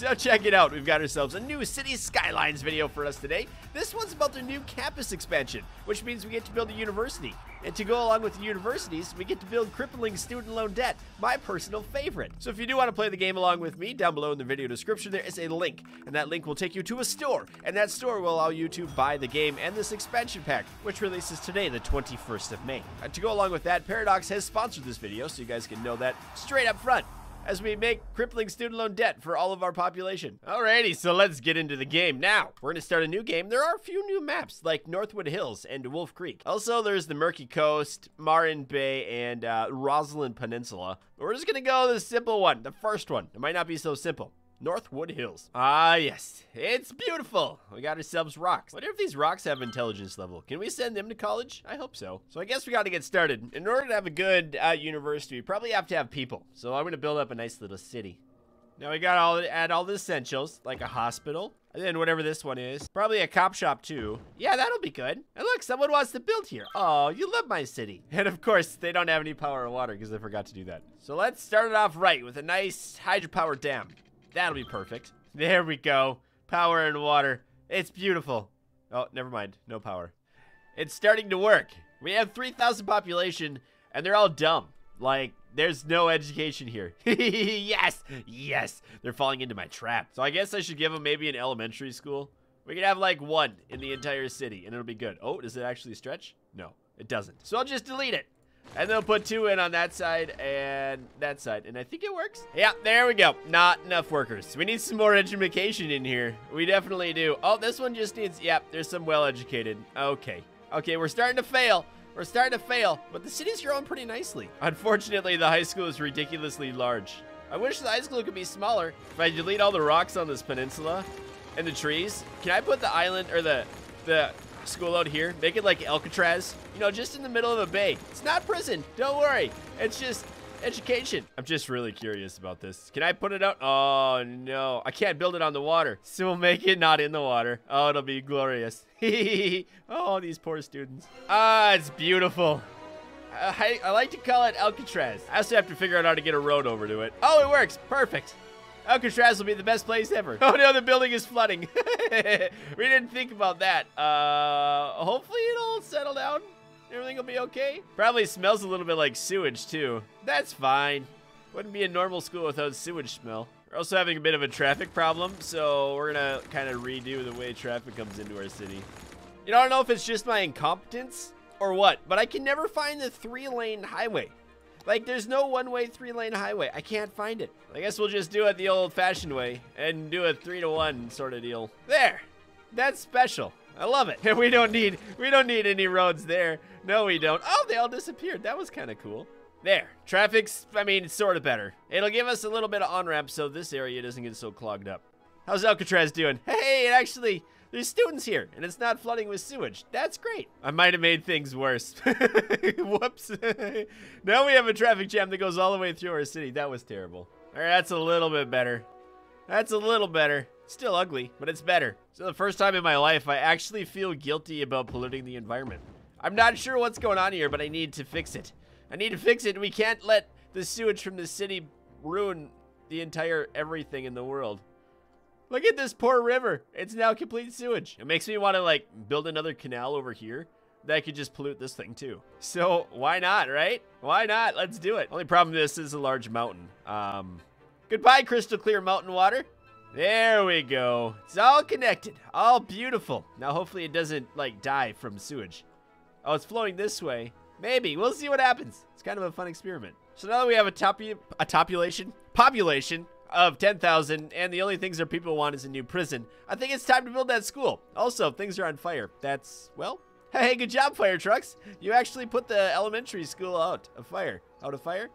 So check it out. We've got ourselves a new City Skylines video for us today. This one's about their new campus expansion, which means we get to build a university. And to go along with the universities, we get to build crippling student loan debt, my personal favorite. So if you do want to play the game along with me, down below in the video description there is a link, and that link will take you to a store, and that store will allow you to buy the game and this expansion pack, which releases today, the 21st of May. And to go along with that, Paradox has sponsored this video, so you guys can know that straight up front as we make crippling student loan debt for all of our population. Alrighty, so let's get into the game. Now, we're gonna start a new game. There are a few new maps, like Northwood Hills and Wolf Creek. Also, there's the Murky Coast, Marin Bay, and uh, Peninsula. We're just gonna go the simple one, the first one. It might not be so simple. Northwood Hills. Ah, yes. It's beautiful. We got ourselves rocks. Wonder if these rocks have intelligence level. Can we send them to college? I hope so. So I guess we got to get started. In order to have a good uh, university, we probably have to have people. So I'm going to build up a nice little city. Now we got all add all the essentials, like a hospital, and then whatever this one is. Probably a cop shop too. Yeah, that'll be good. And look, someone wants to build here. Oh, you love my city. And of course, they don't have any power or water because they forgot to do that. So let's start it off right with a nice hydropower dam. That'll be perfect. There we go. Power and water. It's beautiful. Oh, never mind. No power. It's starting to work. We have 3,000 population, and they're all dumb. Like, there's no education here. yes! Yes! They're falling into my trap. So I guess I should give them maybe an elementary school. We could have, like, one in the entire city, and it'll be good. Oh, does it actually stretch? No, it doesn't. So I'll just delete it. And they'll put two in on that side and that side. And I think it works. Yeah, there we go. Not enough workers. We need some more education in here. We definitely do. Oh, this one just needs, yep, there's some well-educated. Okay. Okay, we're starting to fail. We're starting to fail, but the city's growing pretty nicely. Unfortunately, the high school is ridiculously large. I wish the high school could be smaller. If I delete all the rocks on this peninsula and the trees, can I put the island or the the school out here. Make it like Alcatraz. You know, just in the middle of a bay. It's not prison. Don't worry. It's just education. I'm just really curious about this. Can I put it out? Oh, no. I can't build it on the water. So we'll make it not in the water. Oh, it'll be glorious. oh, these poor students. Ah, it's beautiful. I, I like to call it Alcatraz. I also have to figure out how to get a road over to it. Oh, it works. Perfect. Alcatraz will be the best place ever. Oh no, the building is flooding. we didn't think about that. Uh, hopefully it'll settle down. Everything will be okay. Probably smells a little bit like sewage too. That's fine. Wouldn't be a normal school without sewage smell. We're also having a bit of a traffic problem, so we're gonna kind of redo the way traffic comes into our city. You know, I don't know if it's just my incompetence or what, but I can never find the three-lane highway. Like, there's no one-way, three-lane highway. I can't find it. I guess we'll just do it the old-fashioned way and do a three-to-one sort of deal. There. That's special. I love it. we don't need we don't need any roads there. No, we don't. Oh, they all disappeared. That was kind of cool. There. Traffic's, I mean, it's sort of better. It'll give us a little bit of on-ramp so this area doesn't get so clogged up. How's Alcatraz doing? Hey, it actually there's students here, and it's not flooding with sewage. That's great. I might have made things worse. Whoops. now we have a traffic jam that goes all the way through our city. That was terrible. All right, that's a little bit better. That's a little better. Still ugly, but it's better. So the first time in my life, I actually feel guilty about polluting the environment. I'm not sure what's going on here, but I need to fix it. I need to fix it. We can't let the sewage from the city ruin the entire everything in the world. Look at this poor river. It's now complete sewage. It makes me want to like build another canal over here that could just pollute this thing too. So why not, right? Why not? Let's do it. Only problem is this is a large mountain. Um, goodbye, crystal clear mountain water. There we go. It's all connected, all beautiful. Now hopefully it doesn't like die from sewage. Oh, it's flowing this way. Maybe. We'll see what happens. It's kind of a fun experiment. So now that we have a, topu a population, population of 10,000 and the only things that people want is a new prison. I think it's time to build that school. Also, things are on fire. That's, well, hey, good job, fire trucks. You actually put the elementary school out of fire. Out of fire?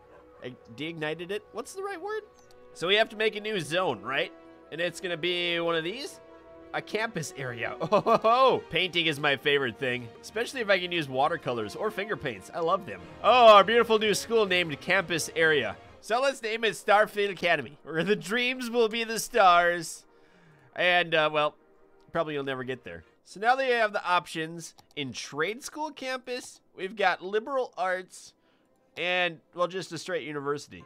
I deignited it. What's the right word? So we have to make a new zone, right? And it's to be one of these? A campus area. Oh, ho painting is my favorite thing, especially if I can use watercolors or finger paints. I love them. Oh, our beautiful new school named Campus Area. So let's name it Starfield Academy, where the dreams will be the stars. And, uh, well, probably you'll never get there. So now they have the options in trade school campus, we've got liberal arts, and, well, just a straight university.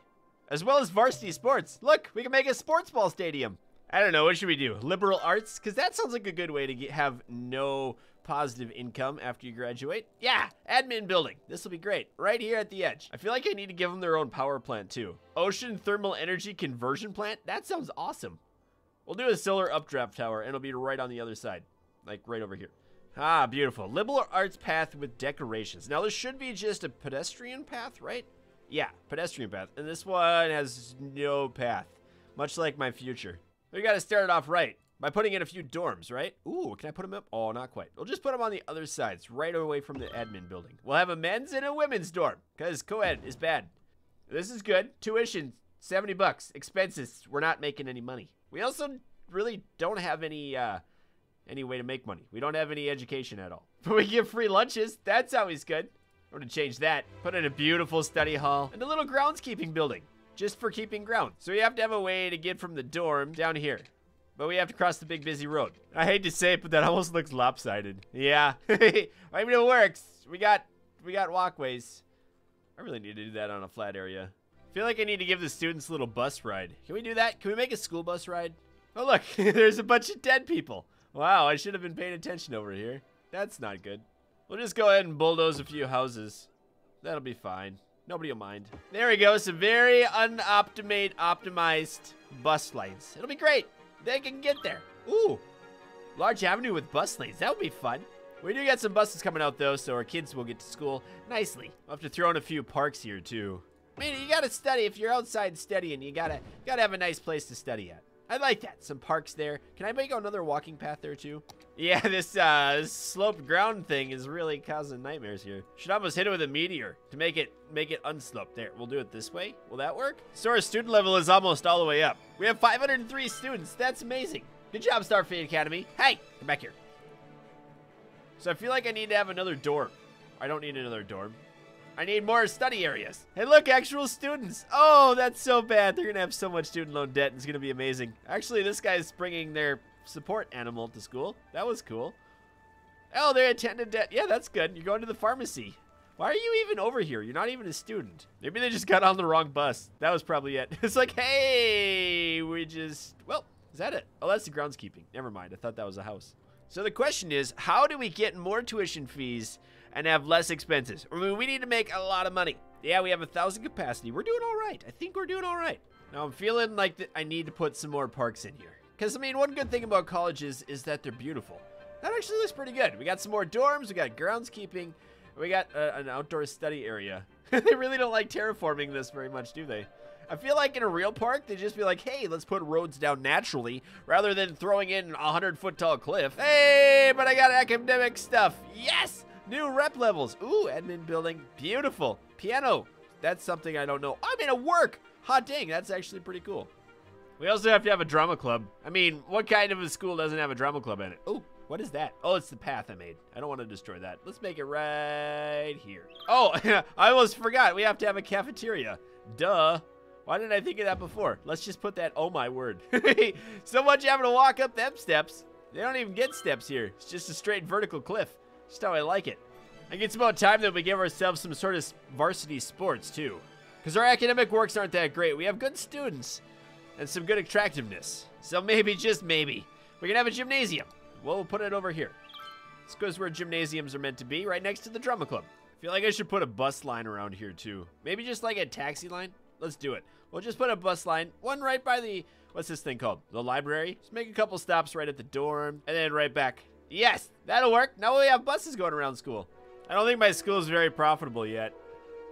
As well as varsity sports. Look, we can make a sports ball stadium. I don't know. What should we do? Liberal arts? Because that sounds like a good way to get, have no positive income after you graduate. Yeah, admin building. This will be great. Right here at the edge. I feel like I need to give them their own power plant too. Ocean thermal energy conversion plant? That sounds awesome. We'll do a solar updraft tower and it'll be right on the other side. Like right over here. Ah, beautiful. Liberal arts path with decorations. Now this should be just a pedestrian path, right? Yeah, pedestrian path. And this one has no path. Much like my future. We gotta start it off right. By putting in a few dorms, right? Ooh, can I put them up? Oh, not quite. We'll just put them on the other sides, right away from the admin building. We'll have a men's and a women's dorm, because co-ed is bad. This is good. Tuition, 70 bucks. Expenses, we're not making any money. We also really don't have any, uh, any way to make money. We don't have any education at all. But we give free lunches. That's always good. I'm gonna change that. Put in a beautiful study hall and a little groundskeeping building just for keeping ground. So we have to have a way to get from the dorm down here. But we have to cross the big busy road. I hate to say it, but that almost looks lopsided. Yeah. I mean, it works. We got we got walkways. I really need to do that on a flat area. I feel like I need to give the students a little bus ride. Can we do that? Can we make a school bus ride? Oh, look. There's a bunch of dead people. Wow, I should have been paying attention over here. That's not good. We'll just go ahead and bulldoze a few houses. That'll be fine. Nobody will mind. There we go. Some very unoptimized, optimized bus lanes. It'll be great. They can get there. Ooh, large avenue with bus lanes. That would be fun. We do get some buses coming out though, so our kids will get to school nicely. We'll have to throw in a few parks here too. I mean, you gotta study. If you're outside studying, you gotta gotta have a nice place to study at. I like that. Some parks there. Can I make another walking path there too? Yeah, this uh, sloped ground thing is really causing nightmares here. Should almost hit it with a meteor to make it make it unsloped. There, we'll do it this way. Will that work? So our student level is almost all the way up. We have 503 students. That's amazing. Good job, Starfleet Academy. Hey, come back here. So I feel like I need to have another dorm. I don't need another dorm. I need more study areas. Hey, look, actual students. Oh, that's so bad. They're going to have so much student loan debt. It's going to be amazing. Actually, this guy's bringing their support animal to school. That was cool. Oh, they attended debt. Yeah, that's good. You're going to the pharmacy. Why are you even over here? You're not even a student. Maybe they just got on the wrong bus. That was probably it. It's like, hey, we just, well, is that it? Oh, that's the groundskeeping. Never mind. I thought that was a house. So the question is, how do we get more tuition fees and have less expenses. I mean, we need to make a lot of money. Yeah, we have a thousand capacity. We're doing all right. I think we're doing all right. Now I'm feeling like I need to put some more parks in here. Because, I mean, one good thing about colleges is that they're beautiful. That actually looks pretty good. We got some more dorms. We got groundskeeping. We got uh, an outdoor study area. they really don't like terraforming this very much, do they? I feel like in a real park, they'd just be like, hey, let's put roads down naturally rather than throwing in a 100 foot tall cliff. Hey, but I got academic stuff. Yes! New rep levels. Ooh, admin building. Beautiful. Piano. That's something I don't know. I'm in a work. Hot dang, that's actually pretty cool. We also have to have a drama club. I mean, what kind of a school doesn't have a drama club in it? Oh, what is that? Oh, it's the path I made. I don't want to destroy that. Let's make it right here. Oh, I almost forgot. We have to have a cafeteria. Duh. Why didn't I think of that before? Let's just put that, oh my word. so much having to walk up them steps. They don't even get steps here. It's just a straight vertical cliff. Just how I like it. I think it's about time that we give ourselves some sort of varsity sports, too. Because our academic works aren't that great. We have good students and some good attractiveness. So maybe, just maybe, we can have a gymnasium. we'll put it over here. This goes where gymnasiums are meant to be, right next to the drama club. I feel like I should put a bus line around here, too. Maybe just like a taxi line? Let's do it. We'll just put a bus line, one right by the, what's this thing called? The library. Just make a couple stops right at the dorm, and then right back Yes, that'll work. Now we have buses going around school. I don't think my school is very profitable yet.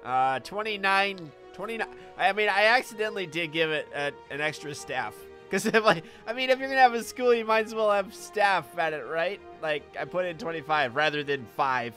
Uh, 29, 29. I mean, I accidentally did give it a, an extra staff. Because like, I mean, if you're going to have a school, you might as well have staff at it, right? Like, I put in 25 rather than 5.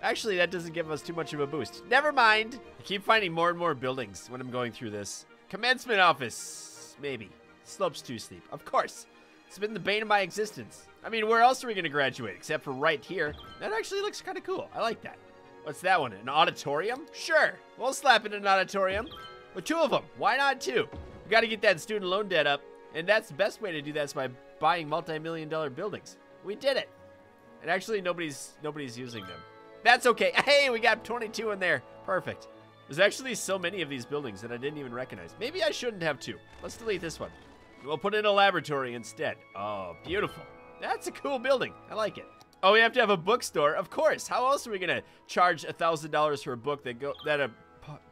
Actually, that doesn't give us too much of a boost. Never mind. I keep finding more and more buildings when I'm going through this. Commencement office. Maybe. Slopes too steep. Of course. It's been the bane of my existence. I mean, where else are we going to graduate except for right here? That actually looks kind of cool. I like that. What's that one? An auditorium? Sure. We'll slap it in an auditorium. With two of them. Why not two? We got to get that student loan debt up. And that's the best way to do that is by buying multi-million dollar buildings. We did it. And actually, nobody's nobody's using them. That's okay. Hey, we got 22 in there. Perfect. There's actually so many of these buildings that I didn't even recognize. Maybe I shouldn't have two. Let's delete this one. We'll put in a laboratory instead. Oh, beautiful. That's a cool building. I like it. Oh, we have to have a bookstore. Of course. How else are we gonna charge a thousand dollars for a book that go that a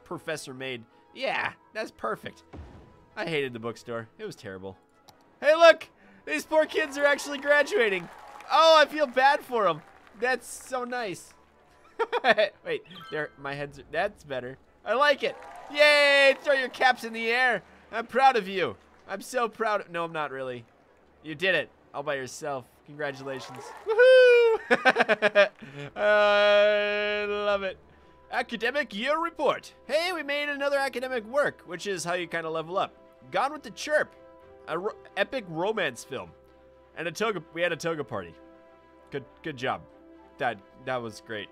professor made? Yeah, that's perfect. I hated the bookstore. It was terrible. Hey, look! These poor kids are actually graduating. Oh, I feel bad for them. That's so nice. Wait, there, my head's, that's better. I like it. Yay, throw your caps in the air. I'm proud of you. I'm so proud. Of, no, I'm not really. You did it all by yourself. Congratulations. Woohoo! I love it. Academic year report. Hey, we made another academic work, which is how you kind of level up. Gone with the Chirp, a ro epic romance film, and a toga. We had a toga party. Good, good job. That that was great.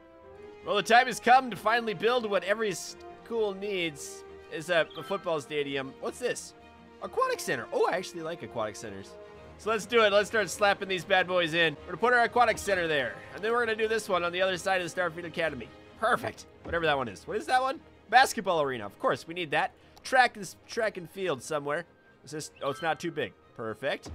Well, the time has come to finally build what every school needs. Is a, a football stadium. What's this? Aquatic center. Oh, I actually like aquatic centers. So let's do it. Let's start slapping these bad boys in. We're gonna put our aquatic center there. And then we're gonna do this one on the other side of the Starfleet Academy. Perfect. Whatever that one is. What is that one? Basketball arena. Of course, we need that. Track and, track and field somewhere. Is this, oh, it's not too big. Perfect.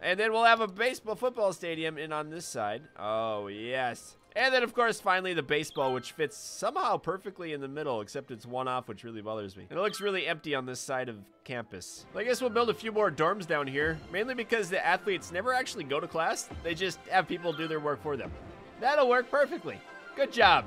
And then we'll have a baseball football stadium in on this side. Oh, yes. And then, of course, finally the baseball, which fits somehow perfectly in the middle, except it's one off, which really bothers me. And it looks really empty on this side of campus. I guess we'll build a few more dorms down here, mainly because the athletes never actually go to class. They just have people do their work for them. That'll work perfectly. Good job.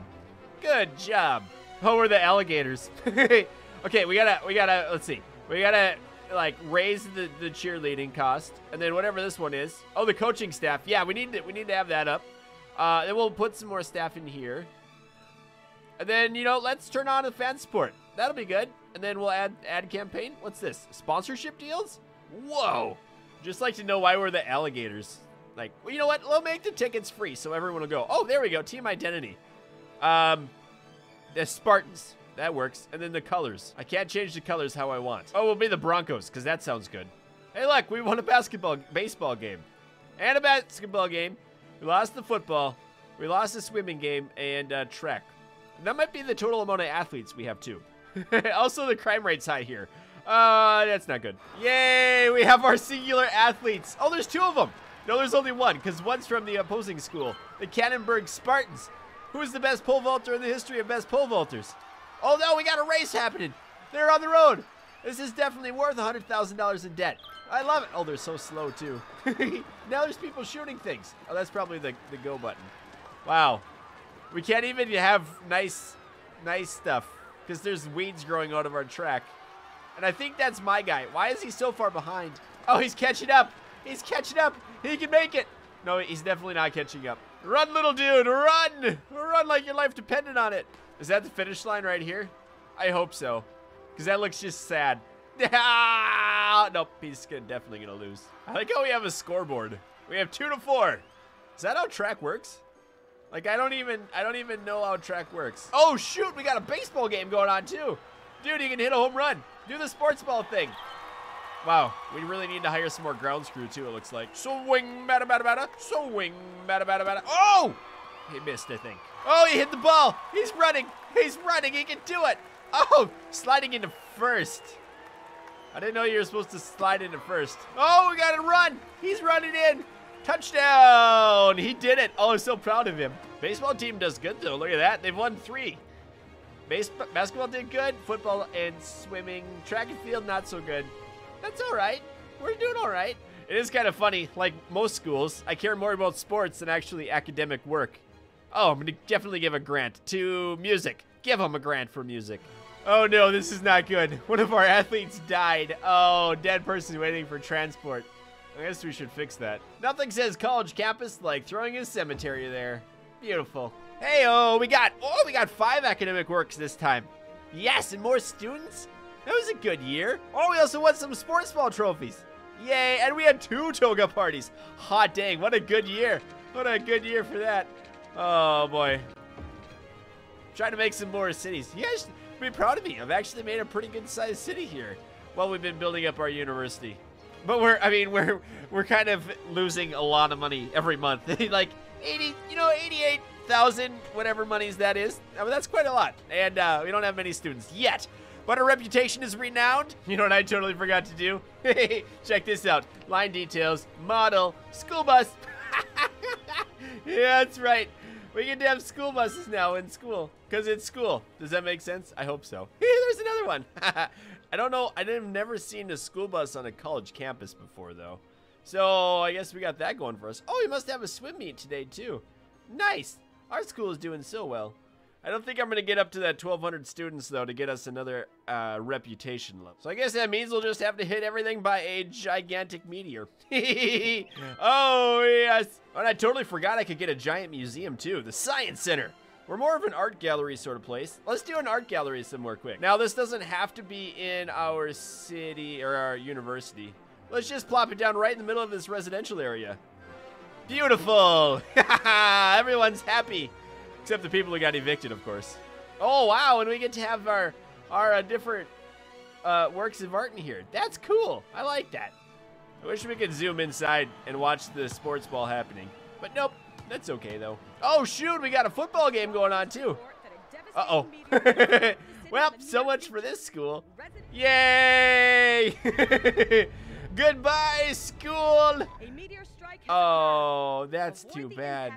Good job. Oh, we're the alligators. okay, we gotta, we gotta, let's see. We gotta, like, raise the, the cheerleading cost. And then whatever this one is. Oh, the coaching staff. Yeah, we need to, we need to have that up. Uh, then we'll put some more staff in here. And then, you know, let's turn on a fan support. That'll be good. And then we'll add ad campaign. What's this? Sponsorship deals? Whoa. Just like to know why we're the alligators. Like, well, you know what? We'll make the tickets free so everyone will go. Oh, there we go. Team identity. Um, the Spartans. That works. And then the colors. I can't change the colors how I want. Oh, we'll be the Broncos because that sounds good. Hey, look. We won a basketball, baseball game. And a basketball game. We lost the football. We lost the swimming game and uh, track. That might be the total amount of athletes we have too. also, the crime rate's high here. Uh, that's not good. Yay, we have our singular athletes. Oh, there's two of them. No, there's only one, because one's from the opposing school. The Cannonburg Spartans. Who is the best pole vaulter in the history of best pole vaulters? Oh no, we got a race happening. They're on the road. This is definitely worth $100,000 in debt. I love it. Oh, they're so slow too. now there's people shooting things. Oh, that's probably the, the go button. Wow. We can't even have nice, nice stuff because there's weeds growing out of our track. And I think that's my guy. Why is he so far behind? Oh, he's catching up. He's catching up. He can make it. No, he's definitely not catching up. Run, little dude, run! Run like your life depended on it. Is that the finish line right here? I hope so. Because that looks just sad. Ah, nope, he's definitely gonna lose. I like how we have a scoreboard. We have two to four. Is that how track works? Like I don't even I don't even know how track works. Oh shoot, we got a baseball game going on too. Dude, you can hit a home run. Do the sports ball thing. Wow, we really need to hire some more ground crew too, it looks like. So swing, bada, bada, bada. Swing, bada, bada, bada. Oh! He missed, I think. Oh, he hit the ball. He's running. He's running. He can do it. Oh, sliding into first. I didn't know you were supposed to slide into first. Oh, we got to run. He's running in. Touchdown. He did it. Oh, I'm so proud of him. Baseball team does good, though. Look at that. They've won three. Base basketball did good. Football and swimming. Track and field, not so good. That's all right. We're doing all right. It is kind of funny. Like most schools, I care more about sports than actually academic work. Oh, I'm going to definitely give a grant to music. Give them a grant for music. Oh no, this is not good. One of our athletes died. Oh, dead person waiting for transport. I guess we should fix that. Nothing says college campus like throwing a cemetery there. Beautiful. Hey, oh, we got, oh, we got five academic works this time. Yes, and more students? That was a good year. Oh, we also won some sports ball trophies. Yay, and we had two toga parties. Hot dang, what a good year. What a good year for that. Oh, boy. Trying to make some more cities. You guys be proud of me. I've actually made a pretty good sized city here while we've been building up our university. But we're, I mean, we're we're kind of losing a lot of money every month. like 80, you know, 88,000, whatever monies that is. I mean, that's quite a lot. And uh, we don't have many students yet. but our reputation is renowned. You know what I totally forgot to do? Hey, check this out. Line details, model, school bus. yeah, that's right. We get to have school buses now in school because it's school. Does that make sense? I hope so. There's another one. I don't know. I have never seen a school bus on a college campus before, though. So I guess we got that going for us. Oh, we must have a swim meet today, too. Nice. Our school is doing so well. I don't think I'm going to get up to that 1,200 students, though, to get us another uh, reputation level. So I guess that means we'll just have to hit everything by a gigantic meteor. oh, yes. And I totally forgot I could get a giant museum, too. The Science Center. We're more of an art gallery sort of place. Let's do an art gallery somewhere quick. Now, this doesn't have to be in our city or our university. Let's just plop it down right in the middle of this residential area. Beautiful. Everyone's happy. Except the people who got evicted, of course. Oh, wow, and we get to have our, our uh, different uh, works of art in here. That's cool. I like that. I wish we could zoom inside and watch the sports ball happening. But nope, that's okay, though. Oh, shoot, we got a football game going on, too. Uh-oh. well, so much for this school. Yay! Goodbye, school! Oh, that's too bad.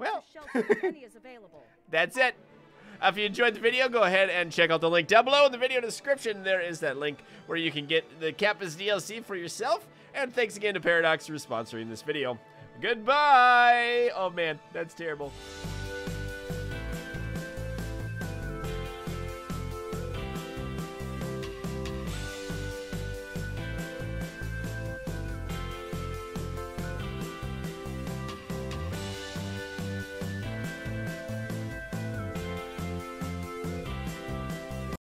Well, that's it. If you enjoyed the video, go ahead and check out the link down below in the video description. There is that link where you can get the Campus DLC for yourself. And thanks again to Paradox for sponsoring this video. Goodbye! Oh man, that's terrible.